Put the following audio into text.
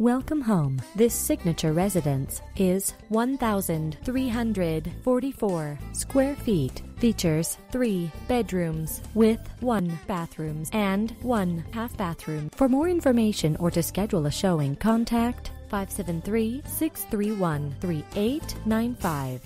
Welcome home. This signature residence is 1,344 square feet. Features three bedrooms with one bathrooms and one half bathroom. For more information or to schedule a showing, contact 573 631 3895.